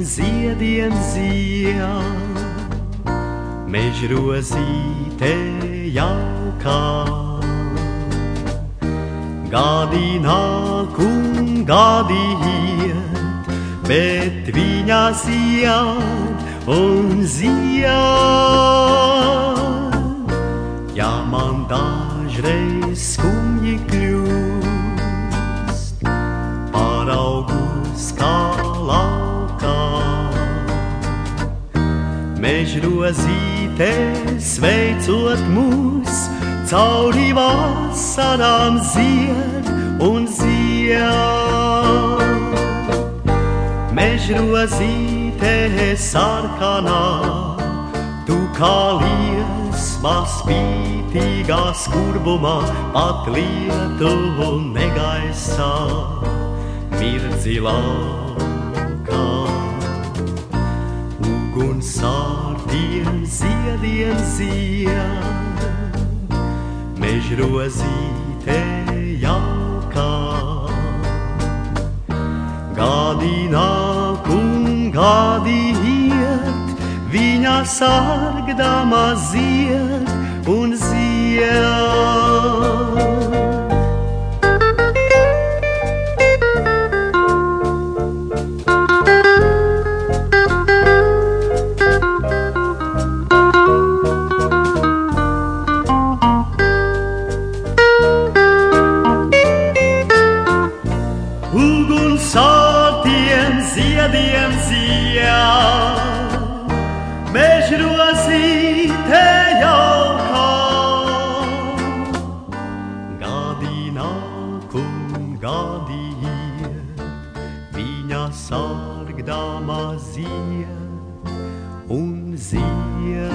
ziediem zied, mežrozīte jaukā. Gadi nāk un gadi iet, bet viņa zied un zied. Ja man dažreiz skumji kļūst, paraugus kā. Mežrozīte sveicot mūs, cauri vasarām zied un zied. Mežrozīte sarkanā, tu kā liesmā spītīgā skurbumā, pat lietu negaisā, mirdzi laukā. Uguns sārtiem ziediem zied, mežrozīte jaukā. Gadi nāk un gadi iet, viņa sargdama zied. Uguns sārtiem ziediem zied, mežrozīte jaukā. Gadi nāk un gadi iet, viņa sargdama zied un zied.